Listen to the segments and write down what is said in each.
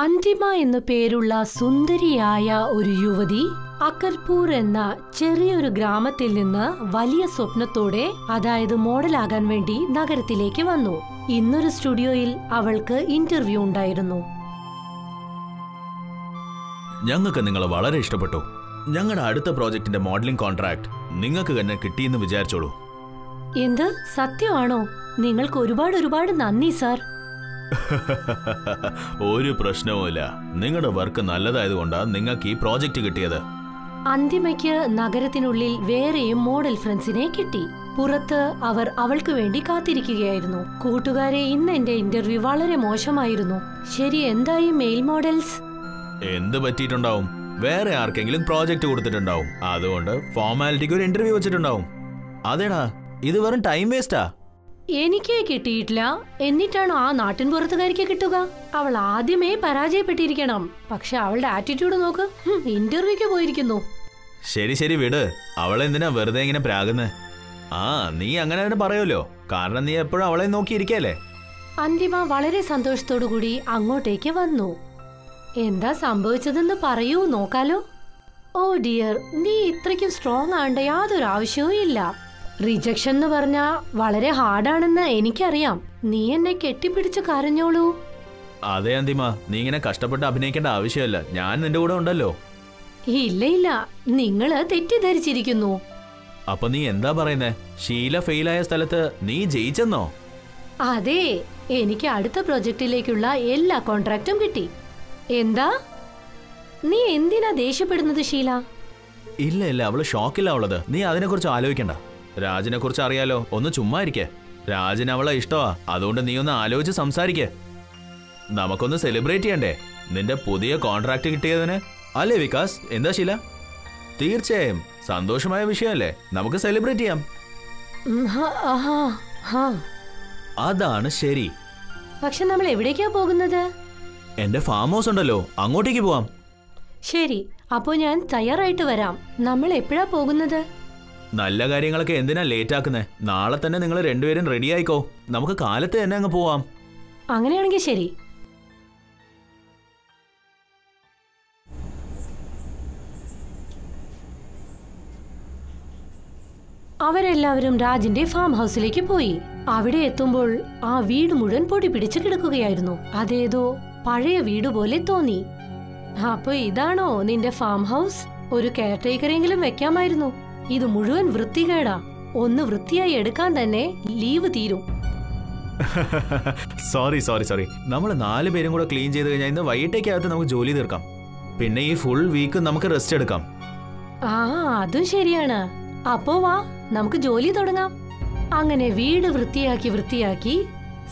അന്തിമ എന്നു പേരുള്ള സുന്ദരിയായ ഒരു യുവതി അക്കർപൂർ എന്ന ചെറിയൊരു ഗ്രാമത്തിൽ നിന്ന് വലിയ സ്വപ്നത്തോടെ അതായത് മോഡലാകാൻ വേണ്ടി നഗരത്തിലേക്ക് വന്നു. ഇന്നൊരു സ്റ്റുഡിയോയിൽ അവൾക്ക് ഇന്റർവ്യൂ ഉണ്ടായിരുന്നു. ഞങ്ങൾക്ക് നിങ്ങളെ വളരെ ഇഷ്ടപ്പെട്ടു. ഞങ്ങളുടെ അടുത്ത പ്രോജക്റ്റിന്റെ മോഡലിംഗ് കോൺട്രാക്ട് നിങ്ങൾക്ക് തന്നെ കിട്ടിയെന്ന് വിചാരിച്ചോളൂ. എന്ത്? സത്യമാണോ? നിങ്ങൾക്ക് ഒരുപാട് ഒരുപാട് നന്ദി സാർ. ഒരു പ്രശ്നവുമില്ല. നിങ്ങളുടെ വർക്ക് നല്ലതായതുകൊണ്ടാണ് നിങ്ങൾക്ക് ഈ പ്രോജക്റ്റ് കിട്ടിയത്. അന്തിമയ്ക്ക് നഗരത്തിനുള്ളിൽ വേറെയും മോഡൽ ഫ്രണ്ട്സിനെ കിട്ടി. പുറത്ത് അവർ അവൾക്ക് വേണ്ടി കാത്തിരിക്കുകയായിരുന്നു. കൂട്ടുകാരെ ഇന്ന് എന്റെ ഇന്റർവ്യൂ വളരെ മോശമായിരുന്നു. ശരി എന്തായി മെയിൽ മോഡൽസ് എന്ത് പറ്റിയിട്ടുണ്ടാവും? വേറെ ആർക്കെങ്കിലും പ്രോജക്റ്റ് കൊടുത്തിട്ടുണ്ടാവും. അതുകൊണ്ട് ഫോർമാലിറ്റിക്ക് ഒരു ഇന്റർവ്യൂ വെച്ചിട്ടുണ്ടാവും. അതേടാ ഇത് വെറും ടൈം വേസ്റ്റാ എനിക്ക് കിട്ടിയിട്ടില്ല. എന്നിട്ടാണ് ആ നാട്ടിൻ പുറത്തുകാരിക്ക് കിട്ടുക? അവൾ ആദ്യമേ പരാജയപ്പെട്ടിരിക്കണം. പക്ഷെ അവളുടെ ആറ്റിറ്റ്യൂഡ് നോക്ക്. ഇന്റർവ്യൂക്ക് പോയിരിക്കുന്നു. ശരി ശരി വിട്. അവളെന്തിനാ വെറുതെ ഇങ്ങനെ പ്രാകുന്നത് ആ നീ അങ്ങനെ തന്നെ പറയുമല്ലോ. കാരണം നീ എപ്പോഴും അവളെ നോക്കിയിരിക്കല്ലേ? അന്തിമ വളരെ സന്തോഷത്തോടു കൂടി അങ്ങോട്ടേക്ക് വന്നു. എന്താ സംഭവിച്ചതെന്ന് പറയൂ നോക്കാലോ. ഓ ഡിയർ നീ ഇത്രയ്ക്കും സ്ട്രോങ് ആണ്ട യാതൊരു ആവശ്യവും ഇല്ല റിജക്ഷൻ എന്ന് പറഞ്ഞാ വളരെ ഹാർഡാണെന്ന് എനിക്കറിയാം. നീ എന്നെ കെട്ടിപ്പിടിച്ച് കരഞ്ഞോളൂ. അതെ അന്തിമ. നീ ഇങ്ങനെ കഷ്ടപ്പെട്ട് അഭിനയിക്കേണ്ട ആവശ്യമല്ല. ഞാൻ നിന്റെ കൂടെ ഉണ്ടല്ലോ. ഇല്ല ഇല്ല. നിങ്ങൾ തെറ്റിദ്ധരിച്ചിരിക്കുന്നു. അപ്പൊ നീ എന്താ പറയുന്നേ? ഷീല ഫെയിലായ സ്ഥലത്ത് നീ ജയിച്ചെന്നോ? അതെ എനിക്ക് അടുത്ത പ്രൊജക്റ്റിലേക്കുള്ള എല്ലാ കോൺട്രാക്റ്റും കിട്ടി. എന്താ? നീ എന്തിനാ ദേഷ്യപ്പെടുന്നത് ഷീല ഇല്ല ഇല്ല. അവൾ ഷോക്കില്ല അവളത് നീ അതിനെക്കുറിച്ച് ആലോചിക്കണ്ട. രാജിനെ കുറിച്ച് അറിയാലോ. ഒന്ന് ചുമ്മാ ഇരിക്കേ. രാജിന് അവളെ ഇഷ്ടമാ അതുകൊണ്ട് നീ ഒന്ന് ആലോചിച്ച് സംസാരിക്കേ. നമുക്കൊന്ന് സെലിബ്രേറ്റ് ചെയ്യണ്ടേ? നിന്റെ പുതിയ കോൺട്രാക്ട് കിട്ടിയതിന്? അല്ലേ വികാസ്? എന്താ ശീല? തീർച്ചയായും. സന്തോഷമായ വിഷയമല്ലേ? നമുക്ക് സെലിബ്രേറ്റ് ചെയ്യാം. അതാണ് ശരി. പക്ഷെ നമ്മൾ എവിടേക്കാ പോകുന്നത്? എന്റെ ഫാം ഹൗസ് ഉണ്ടല്ലോ. അങ്ങോട്ടേക്ക് പോവാം. ശരി. അപ്പോ ഞാൻ തയ്യാറായിട്ട് വരാം. നമ്മൾ എപ്പോഴാ പോകുന്നത്? നല്ല കാര്യങ്ങളൊക്കെ എന്തിനാ ലേറ്റ് ആക്കുന്നേ? നാളെ തന്നെ നിങ്ങൾ രണ്ടുപേരും റെഡി ആയിക്കോ. നമുക്ക് കാലത്ത് തന്നെ അങ്ങ് പോവാം. അങ്ങനെയാണെങ്കിൽ ശരി. അവരെല്ലാവരും രാജിന്റെ ഫാം ഹൗസിലേക്ക് പോയി. അവിടെ എത്തുമ്പോൾ ആ വീട് മുഴുവൻ പൊടി പിടിച്ചു കിടക്കുകയായിരുന്നു. അതേതോ പഴയ വീട് പോലെ തോന്നി. അപ്പൊ ഇതാണോ നിന്റെ ഫാം ഹൗസ് ഒരു കെയർ ടേക്കറെങ്കിലും വെക്കാമായിരുന്നു. ഇത് മുഴുവൻ വൃത്തികേടാ. ഒന്ന് വൃത്തിയായി എടുക്കാൻ തന്നെ ലീവ് തീരും. സോറി സോറി സോറി നമ്മൾ നാല് പേരും കൂടെ ക്ലീൻ ചെയ്ത് കഴിഞ്ഞാൽ ഇന്ന് വൈകിട്ടേക്കകത്ത് നമുക്ക് ജോലി തീർക്കാം. പിന്നെ ഈ ഫുൾ വീക്ക് നമുക്ക് റെസ്റ്റ് എടുക്കാം. ആ അതും ശരിയാണ്. അപ്പോ വാ നമുക്ക് ജോലി തുടങ്ങാം. അങ്ങനെ വീട് വൃത്തിയാക്കി വൃത്തിയാക്കി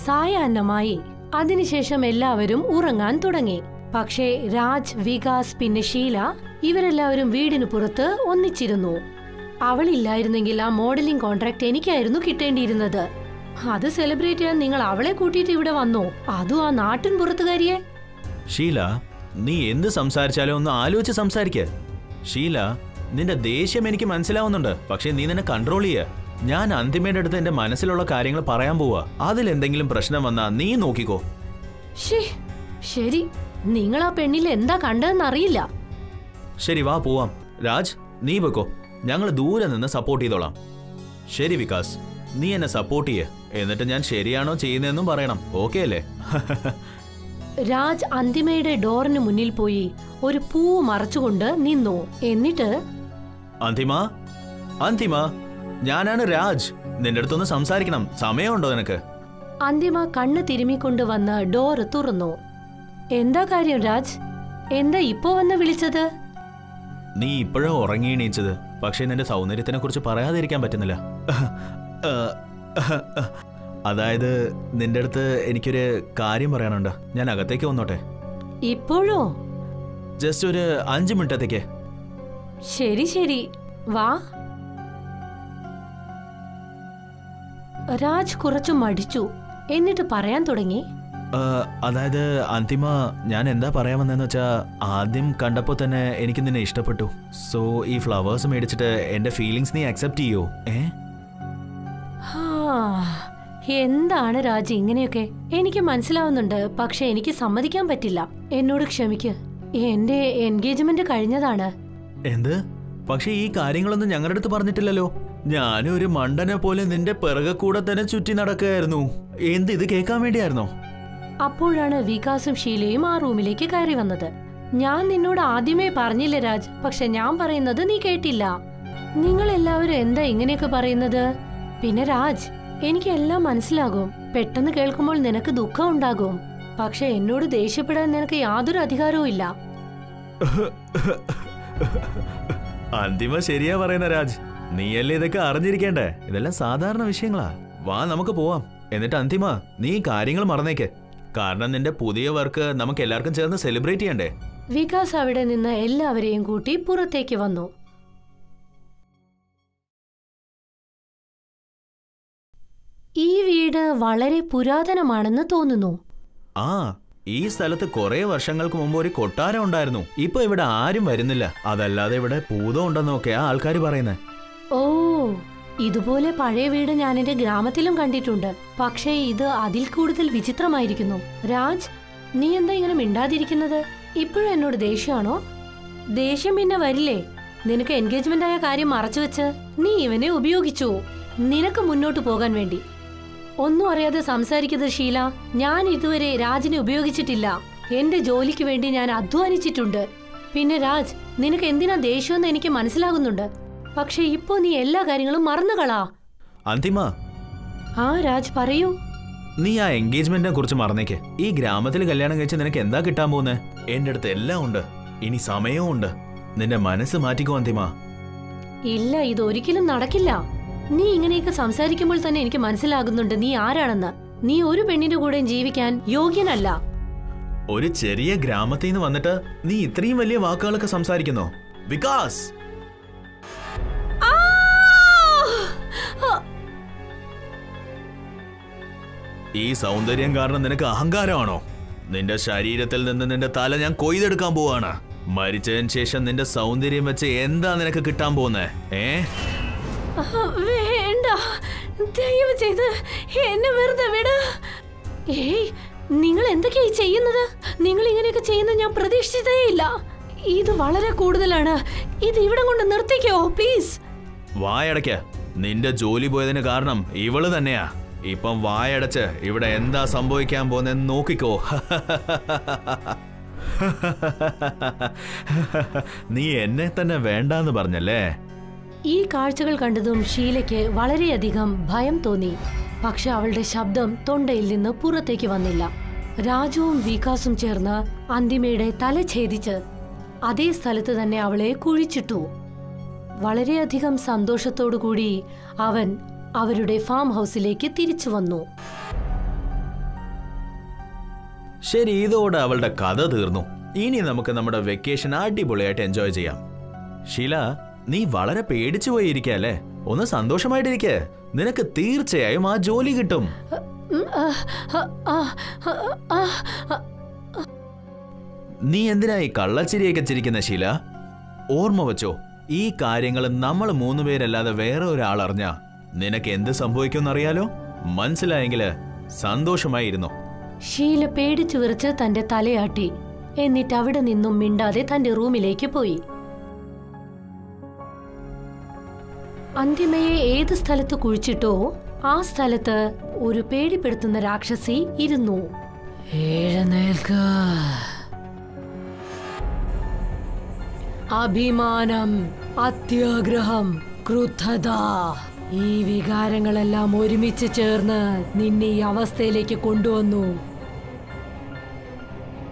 സായാഹ്നമായി അതിനുശേഷം എല്ലാവരും ഉറങ്ങാൻ തുടങ്ങി. പക്ഷേ രാജ് വികാസ് പിന്നെ ഷീല ഇവരെല്ലാവരും വീടിന് പുറത്ത് ഒന്നിച്ചിരുന്നു. അവളില്ലായിരുന്നെങ്കിൽ ആ മോഡലിംഗ് കോൺട്രാക്ട് എനിക്കായിരുന്നു കിട്ടേണ്ടിയിരുന്നത്. അത് സെലിബ്രേറ്റ് ചെയ്യാൻ നിങ്ങൾ അവളെ കൂട്ടിയിട്ട് ഇവിടെ വന്നോ? അതും ആ നാട്ടിൻ പുറത്തുകാരിയെ? ഷീല നീ എന്ത് സംസാരിച്ചാലും ഒന്ന് ആലോചിച്ച് സംസാരിക്ക. ഷീല നിന്റെ ദേഷ്യം എനിക്ക് മനസ്സിലാവുന്നുണ്ട്. പക്ഷെ നീ നിന്നെ കൺട്രോൾ ചെയ്യ. ഞാൻ അന്തിമയുടെ അടുത്ത് എന്റെ മനസ്സിലുള്ള കാര്യങ്ങൾ പറയാൻ പോവാ. അതിൽ എന്തെങ്കിലും പ്രശ്നം വന്നാ നീ നോക്കിക്കോ. ശരി. നിങ്ങൾ ആ പെണ്ണിൽ എന്താ കണ്ടതെന്ന് അറിയില്ല. ശരി വാ പോവാം. രാജ് നീ വെക്കോ ഞങ്ങൾ ദൂരെ നിന്ന് സപ്പോർട്ട് ചെയ്തോളാം. ശരി വികാസ് നീ എന്നെ സപ്പോർട്ട് ചെയ്യേ. എന്നിട്ട് ഞാൻ ശരിയാണോ ചെയ്യുന്നതെന്നും പറയണം. ഓക്കെ അല്ലേ? രാജ് അന്തിമയുടെ ഡോറിന് മുന്നിൽ പോയി ഒരു പൂ മറച്ചുകൊണ്ട് നിന്നു. എന്നിട്ട്? അന്തിമ? അന്തിമ ഞാനാണ് രാജ്. നിന്റെ അടുത്തൊന്ന് സംസാരിക്കണം. സമയമുണ്ടോ നിനക്ക്? അന്തിമ കണ്ണ് തിരുമിക്കൊണ്ട് വന്ന് ഡോറ് തുറന്നു. എന്താ കാര്യം രാജ്? എന്താ ഇപ്പോ വന്ന് വിളിച്ചത്? നീ ഇപ്പോഴും ഉറങ്ങി എണീച്ചത്. പക്ഷേ നിന്റെ സൗന്ദര്യത്തിനെ കുറിച്ച് പറയാതിരിക്കാൻ പറ്റുന്നില്ല. അതായത് നിന്റെ അടുത്ത് എനിക്കൊരു കാര്യം പറയാനുണ്ട്. ഞാൻ അകത്തേക്ക് വന്നോട്ടെ? ഇപ്പോഴോ? ജസ്റ്റ് ഒരു അഞ്ച് മിനിറ്റത്തേക്ക്. ശരി ശരി. വാ. രാജ് കുറച്ചു മടിച്ചു. എന്നിട്ട് പറയാൻ തുടങ്ങി. അതായത് അന്തിമ ഞാൻ എന്താ പറയാൻ വന്നതെന്ന് വെച്ചാൽ ആദ്യം കണ്ടപ്പോൾ തന്നെ എനിക്ക് നിന്നെ ഇഷ്ടപ്പെട്ടു. സോ ഈ ഫ്ലവേഴ്സ് മേടിച്ചിട്ട് എന്റെ ഫീലിംഗ്സ് നീ അക്സെപ്റ്റ് ചെയ്യോ? ഏ? എന്താണ് രാജി ഇങ്ങനെയൊക്കെ? എനിക്ക് മനസ്സിലാവുന്നുണ്ട് പക്ഷെ എനിക്ക് സമ്മതിക്കാൻ പറ്റില്ല. എന്നോട് ക്ഷമിക്ക്. എന്റെ എൻഗേജ്മെന്റ് കഴിഞ്ഞതാണ്. എന്ത്? പക്ഷെ ഈ കാര്യങ്ങളൊന്നും ഞങ്ങളുടെ അടുത്ത് പറഞ്ഞിട്ടില്ലല്ലോ. ഞാനും ഒരു മണ്ടനെ പോലെ നിന്റെ പിറകെ കൂടെ തന്നെ ചുറ്റി നടക്കുകയായിരുന്നു. എന്ത് ഇത് കേൾക്കാൻ വേണ്ടിയായിരുന്നോ? അപ്പോഴാണ് വികാസും ഷീലയും ആ റൂമിലേക്ക് കയറി വന്നത്. ഞാൻ നിന്നോട് ആദ്യമേ പറഞ്ഞില്ല രാജ് പക്ഷെ ഞാൻ പറയുന്നത് നീ കേട്ടില്ല. നിങ്ങൾ എല്ലാവരും എന്താ ഇങ്ങനെയൊക്കെ പറയുന്നത്? പിന്നെ രാജ് എനിക്ക് എല്ലാം മനസ്സിലാകും. പെട്ടെന്ന് കേൾക്കുമ്പോൾ നിനക്ക് ദുഃഖം ഉണ്ടാകും. പക്ഷെ എന്നോട് ദേഷ്യപ്പെടാൻ നിനക്ക് യാതൊരു അധികാരവും ഇല്ല. അന്തിമ ശരിയാ പറയുന്ന രാജ്. നീയല്ലേ ഇതൊക്കെ അറിഞ്ഞിരിക്കേണ്ടേ? ഇതെല്ലാം സാധാരണ വിഷയങ്ങളാ. വാ നമുക്ക് പോവാം. എന്നിട്ട് അന്തിമ നീ കാര്യങ്ങൾ മറന്നേക്ക്. കാരണം നിന്റെ പുതിയ വർക്ക് നമുക്ക് എല്ലാവർക്കും ചേർന്ന് സെലിബ്രേറ്റ് ചെയ്യണ്ടേ? വികാസ് അവിടെ നിന്ന് എല്ലാവരെയും കൂട്ടി പുറത്തേക്ക് വന്നു. ഈ വീട് വളരെ പുരാതനമാണെന്ന് തോന്നുന്നു. ആ ഈ സ്ഥലത്ത് കുറെ വർഷങ്ങൾക്ക് മുമ്പ് ഒരു കൊട്ടാരം ഉണ്ടായിരുന്നു. ഇപ്പൊ ഇവിടെ ആരും വരുന്നില്ല. അതല്ലാതെ ഇവിടെ ഭൂതം ഉണ്ടെന്നൊക്കെയാ ആൾക്കാർ പറയുന്നത് ഓ ഇതുപോലെ പഴയ വീട് ഞാൻ എന്റെ ഗ്രാമത്തിലും കണ്ടിട്ടുണ്ട്. പക്ഷേ ഇത് അതിൽ കൂടുതൽ വിചിത്രമായിരിക്കുന്നു. രാജ് നീ എന്താ ഇങ്ങനെ മിണ്ടാതിരിക്കുന്നത്? ഇപ്പോഴും എന്നോട് ദേഷ്യമാണോ? ദേഷ്യം പിന്നെ വരില്ലേ? നിനക്ക് എൻഗേജ്മെന്റ് ആയ കാര്യം മറച്ചു വെച്ച് നീ ഇവനെ ഉപയോഗിച്ചു. നിനക്ക് മുന്നോട്ട് പോകാൻ വേണ്ടി. ഒന്നും അറിയാതെ സംസാരിക്കുന്നത് ഷീല ഞാൻ ഇതുവരെ രാജിനെ ഉപയോഗിച്ചിട്ടില്ല. എന്റെ ജോലിക്ക് വേണ്ടി ഞാൻ അധ്വാനിച്ചിട്ടുണ്ട്. പിന്നെ രാജ് നിനക്ക് എന്തിനാ ദേഷ്യമെന്ന് എനിക്ക് മനസ്സിലാകുന്നുണ്ട്? പക്ഷെ ഇപ്പോ നീ എല്ലാ കാര്യങ്ങളും മറന്നുകളാ. അന്തിമ. ആ രാജ് പറയൂ. നീ ആ എൻഗേജ്മെന്റിനെ കുറിച്ച് മറന്നേക്ക്. ഈ ഗ്രാമത്തിൽ കല്യാണം കഴിച്ച് നിനക്ക് എന്താ കിട്ടാൻ പോകുന്നേ എന്റെ അടുത്ത് എല്ലാം ഉണ്ട്. ഇനി സമയവും ഉണ്ട്. നിന്റെ മനസ്സ് മാറ്റിക്കോ അന്തിമ. ഇല്ല ഇത് ഇതൊരിക്കലും നടക്കില്ല. നീ ഇങ്ങനെയൊക്കെ സംസാരിക്കുമ്പോൾ തന്നെ എനിക്ക് മനസ്സിലാകുന്നുണ്ട് നീ ആരാണെന്ന്. നീ ഒരു പെണ്ണിന്റെ കൂടെ ജീവിക്കാൻ യോഗ്യനല്ല. ഒരു ചെറിയ ഗ്രാമത്തിൽ നിന്ന് വന്നിട്ട് നീ ഇത്രയും വലിയ വാക്കുകളൊക്കെ സംസാരിക്കുന്നോ? വികാസ്! ഈ സൗന്ദര്യം കാരണം നിനക്ക് അഹങ്കാരമാണോ? നിന്റെ ശരീരത്തിൽ നിന്ന് നിന്റെ തല ഞാൻ കൊയ്തെടുക്കാൻ പോവാണ്. മരിച്ചതിന് ശേഷം നിന്റെ സൗന്ദര്യം വെച്ച് എന്താ നിനക്ക് കിട്ടാൻ പോകുന്നേ ഏ? വേണ്ട. ദയവ് ചെയ്ത് എന്നെ വെറുതെ വിട്. ഏയ് നിങ്ങൾ എന്തൊക്കെയായി ചെയ്യുന്നത്? നിങ്ങൾ ഇങ്ങനെയൊക്കെ ചെയ്യുന്നത് ഞാൻ പ്രതീക്ഷിച്ചതേ ഇല്ല ഇത് വളരെ കൂടുതലാണ്. ഇത് ഇവിടെ കൊണ്ട് നിർത്തിക്കോ പ്ലീസ് വായടയ്ക്ക. നിന്റെ ജോലി പോയതിന് കാരണം ഇവൾ തന്നെയാ. ഇപ്പം വായടച്ച് ഇവിടെ എന്താ സംഭവിക്കാൻ പോന്നെന്ന് നോക്കിക്കോ. നീ എന്നെ തന്നെ വേണ്ടാന്ന് പറഞ്ഞല്ലേ? ഈ കാഴ്ചകൾ കണ്ടതും ഷീലയ്ക്ക് വളരെയധികം ഭയം തോന്നി. പക്ഷെ അവളുടെ ശബ്ദം തൊണ്ടയിൽ നിന്ന് പുറത്തേക്ക് വന്നില്ല. രാജുവും വികാസും ചേർന്ന് അന്തിമയുടെ തല ഛേദിച്ച് അതേ സ്ഥലത്ത് തന്നെ അവളെ കുഴിച്ചിട്ടു. വളരെയധികം സന്തോഷത്തോടു കൂടി അവൻ അവരുടെ ഫാം ഹൗസിലേക്ക് തിരിച്ചു വന്നു. ശരി ഇതോടെ അവളുടെ കഥ തീർന്നു. ഇനി നമുക്ക് നമ്മുടെ വെക്കേഷൻ അടിപൊളിയായിട്ട് എൻജോയ് ചെയ്യാം. ഷീല നീ വളരെ പേടിച്ചു പോയിരിക്കല്ലേ ഒന്ന് സന്തോഷമായിട്ടിരിക്കെ. നിനക്ക് തീർച്ചയായും ആ ജോലി കിട്ടും. നീ എന്തിനാ ഈ കള്ളച്ചിരിയൊക്കെ ചിരിക്കുന്ന ശീല ഓർമ്മ വച്ചോ ഈ കാര്യങ്ങൾ നമ്മൾ മൂന്നുപേരല്ലാതെ വേറെ ഒരാൾ അറിഞ്ഞ നിനക്ക് എന്ത് സംഭവിക്കുമെന്നറിയാലോ? മനസ്സിലായെങ്കിൽ സന്തോഷമായിരുന്നു. ഷീല പേടിച്ചു വിറച്ച് തന്റെ തലയാട്ടി. എന്നിട്ട് അവിടെ നിന്നും മിണ്ടാതെ തന്റെ റൂമിലേക്ക് പോയി. അന്തിമയെ ഏത് സ്ഥലത്ത് കുഴിച്ചിട്ടോ ആ സ്ഥലത്ത് ഒരു പേടിപ്പെടുത്തുന്ന രാക്ഷസി ഇരുന്നു. അഭിമാനം അത്യാഗ്രഹം ക്രുദ്ധത. ഈ വികാരങ്ങളെല്ലാം ഒരുമിച്ച് ചേർന്ന് നിന്നെ ഈ അവസ്ഥയിലേക്ക് കൊണ്ടുവന്നു.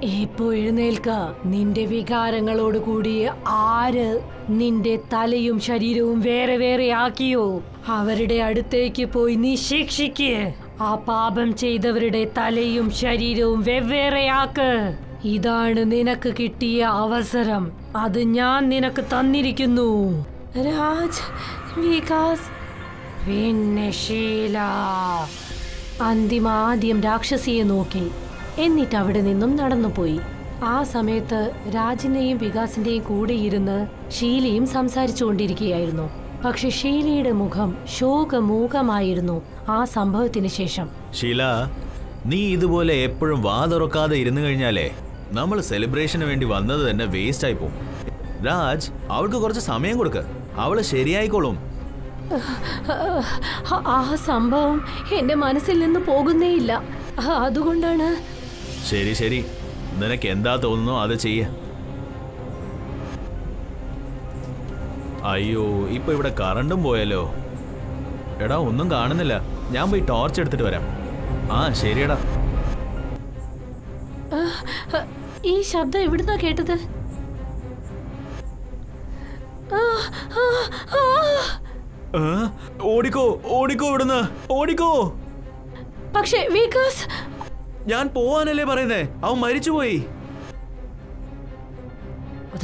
ഇപ്പോ എഴുന്നേൽക്ക. നിന്റെ വികാരങ്ങളോട് കൂടി ആര് നിന്റെ തലയും ശരീരവും വേറെ വേറെ ആക്കിയോ? അവരുടെ അടുത്തേക്ക് പോയി നീ ശിക്ഷിക്ക്. ആ പാപം ചെയ്തവരുടെ തലയും ശരീരവും വെവ്വേറെയാക്ക് ഇതാണ് നിനക്ക് കിട്ടിയ അവസരം. അത് ഞാൻ നിനക്ക് തന്നിരിക്കുന്നു. രാജ് വികാസ് പിന്നെ ശീല അന്തിമ ആദ്യം രാക്ഷസിയെ നോക്കി. എന്നിട്ട് അവിടെ നിന്നും നടന്നുപോയി. ആ സമയത്ത് രാജിന്റെയും വികാസിന്റെയും കൂടെ ഇരുന്ന് ഷീലയും സംസാരിച്ചുകൊണ്ടിരിക്കുകയായിരുന്നു. പക്ഷെ ഷീലയുടെ മുഖം ശോകമൂകമായിരുന്നു ആ സംഭവത്തിന് ശേഷം. ഷീല നീ ഇതുപോലെ എപ്പോഴും വാ തുറക്കാതെ ഇരുന്നു കഴിഞ്ഞാലേ നമ്മൾ സെലിബ്രേഷന് വേണ്ടി വന്നത് തന്നെ വേസ്റ്റ് ആയി പോകും രാജ് അവൾക്ക് കുറച്ച് സമയം കൊടുക്ക്. അവൾ ശരിയായിക്കോളും. ആ- സംഭവം എന്റെ മനസ്സിൽ നിന്ന് പോകുന്നേയില്ല. അതുകൊണ്ടാണ് ശരി ശരി. നിനക്ക് എന്താ തോന്നുന്നോ അത് ചെയ്യ. അയ്യോ ഇപ്പൊ ഇവിടെ കറണ്ടും പോയല്ലോ. എടാ ഒന്നും കാണുന്നില്ല. ഞാൻ പോയി ടോർച്ച് എടുത്തിട്ട് വരാം. ആ ശരിയടാ. ഈ ശബ്ദം എവിടുന്നാ കേട്ടത്? ആ, ആ, ആ. ഓടിക്കോ ഓടിക്കോ ഇവിടുന്ന്. ഓടിക്കോ. പക്ഷേ വികാസ് ഞാൻ പോവാനല്ലേ പറയുന്നേ? അവൻ മരിച്ചുപോയി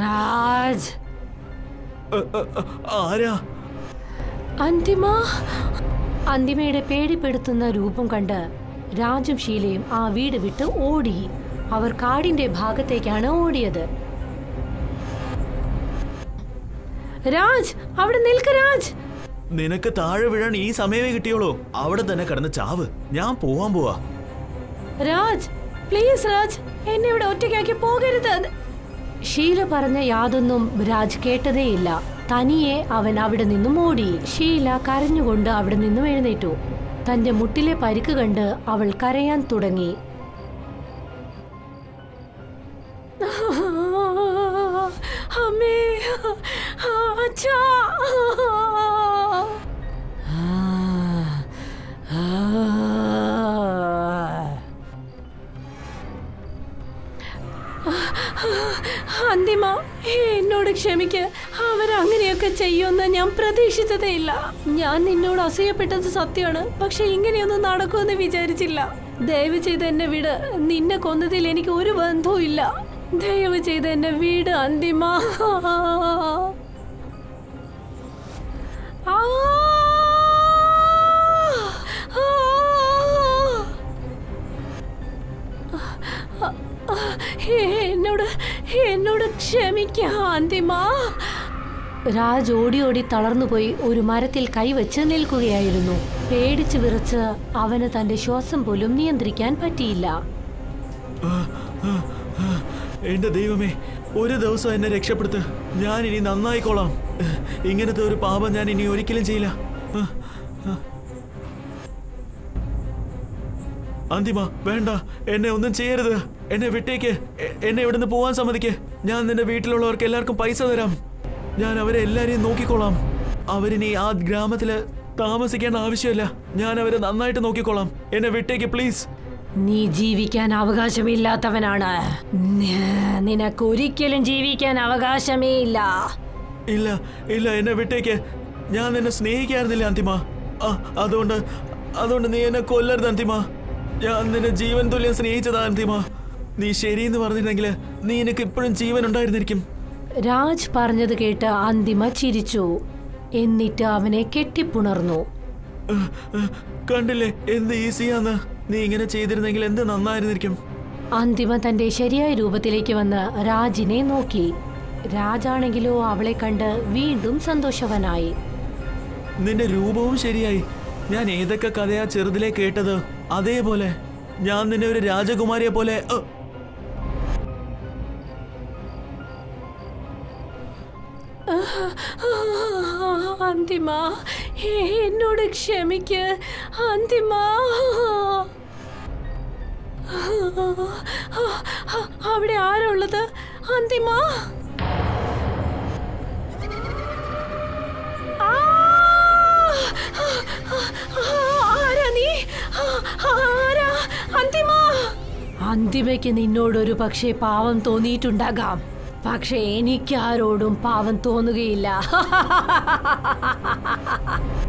രാജ്. ആരാ? അന്തിമ. അന്തിമയുടെ പേടിപ്പെടുത്തുന്ന രൂപം കണ്ട് രാജും ഷീലയും ആ വീട് വിട്ട് ഓടി. അവർ കാടിന്റെ ഭാഗത്തേക്കാണ് ഓടിയത്. രാജ് അവിടെ നിൽക്ക് രാജ്. നിനക്ക് താഴെ വീഴാൻ ഈ സമയമേ കിട്ടിയോളൂ. അവിടെ തന്നെ കിടന്ന് ചാവ്. ഞാൻ പോവാൻ പോവാ. രാജ് പ്ലീസ് രാജ് എന്നെ ഇവിടെ ഒറ്റയ്ക്കാക്കി പോകരുത്. ഷീല പറഞ്ഞ യാതൊന്നും രാജ് കേട്ടതേയില്ല. തനിയെ അവൻ അവിടെ നിന്നും ഓടി ഷീല കരഞ്ഞുകൊണ്ട് അവിടെ നിന്നും എഴുന്നേറ്റു. തന്റെ മുട്ടിലെ പരിക്ക് കണ്ട് അവൾ കരയാൻ തുടങ്ങി. ക്ഷമിക്ക്. അങ്ങനെയൊക്കെ ചെയ്യുമെന്ന് ഞാൻ പ്രതീക്ഷിച്ചതേ ഇല്ല ഞാൻ നിന്നോട് അസൂയപ്പെട്ടത് സത്യമാണ്. പക്ഷെ ഇങ്ങനെയൊന്നും നടക്കുമെന്ന് വിചാരിച്ചില്ല. ദയവ് ചെയ്ത് എന്നെ വിട്. നിന്നെ കൊന്നതിൽ എനിക്ക് ഒരു ബന്ധവും ഇല്ല ദയവ് ചെയ്ത് എന്നെ വീട് അന്തിമ. ആ. എന്നോട് ക്ഷമിക്കാന്തിമാ രാജ് ഓടി ഓടി തളർന്നു പോയി ഒരു മരത്തിൽ കൈവച്ച് നിൽക്കുകയായിരുന്നു. പേടിച്ചു വിറച്ച് അവന് തന്റെ ശ്വാസം പോലും നിയന്ത്രിക്കാൻ പറ്റിയില്ല. എന്റെ ദൈവമേ ഒരു ദിവസം എന്നെ രക്ഷപ്പെടുത്ത്. ഞാൻ ഇനി നന്നായിക്കോളാം. ഇങ്ങനത്തെ ഒരു പാപം ഞാൻ ഇനി ഒരിക്കലും ചെയ്യില്ല. അന്തിമ വേണ്ട. എന്നെ ഒന്നും ചെയ്യരുത്. എന്നെ വിട്ടേക്ക്. എന്നെ ഇവിടുന്ന് പോവാൻ സമ്മതിക്ക്. ഞാൻ നിന്റെ വീട്ടിലുള്ളവർക്ക് എല്ലാവർക്കും പൈസ തരാം. ഞാൻ അവരെ എല്ലാരെയും നോക്കിക്കോളാം അവരിനി ആ ഗ്രാമത്തിൽ താമസിക്കേണ്ട ആവശ്യമില്ല. ഞാൻ അവരെ നന്നായിട്ട് നോക്കിക്കോളാം എന്നെ വിട്ടേക്ക് പ്ലീസ്. നീ ജീവിക്കാൻ അവകാശമില്ലാത്തവനാണ്. നിനക്ക് നിനക്കൊരിക്കലും ജീവിക്കാൻ അവകാശമേ ഇല്ല ഇല്ല ഇല്ല എന്നെ വിട്ടേക്ക്. ഞാൻ നിന്നെ സ്നേഹിക്കായിരുന്നില്ല അന്തിമ. അതുകൊണ്ട് അതുകൊണ്ട് നീ എന്നെ കൊല്ലരുത് അന്തിമ. ഞാൻ നിന്നെ ജീവൻ തുല്യം സ്നേഹിച്ചതാ അന്തിമ നീ ശരിയെന്ന് പറഞ്ഞിരുന്നെങ്കിൽ നീ എനിക്ക് ഇപ്പോഴും ജീവൻ ഉണ്ടായിരുന്നിരിക്കും രാജ് പറഞ്ഞത് കേട്ട് അന്തിമ ചിരിച്ചു. എന്നിട്ട് അവനെ കെട്ടിപ്പുണർന്നു. കണ്ടില്ലേ എന്ത് ഈസിയാന്ന്. നീ ഇങ്ങനെ ചെയ്തിരുന്നെങ്കിൽ എന്ത് നന്നായിരുന്നിരിക്കും. അന്തിമ തന്റെ ശരിയായ രൂപത്തിലേക്ക് വന്ന് രാജിനെ നോക്കി. രാജാണെങ്കിലോ അവളെ കണ്ട് വീണ്ടും സന്തോഷവനായി. നിന്റെ രൂപവും ശരിയായി. ഞാൻ ഏതൊക്കെ കഥയാ ചെറുതിലെ കേട്ടത്? അതേപോലെ ഞാൻ നിന്നെ ഒരു രാജകുമാരിയെ പോലെ അന്തിമ എന്നോട് ക്ഷമിക്ക്. അന്തിമ. അവിടെ ആരുള്ളത് അന്തിമ. അന്തിമയ്ക്ക് നിന്നോടൊരു പക്ഷേ പാവം തോന്നിയിട്ടുണ്ടാകാം. പക്ഷേ എനിക്കാരോടും പാവം തോന്നുകയില്ല.